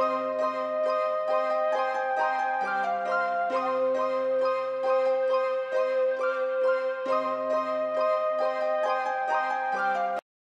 Bye.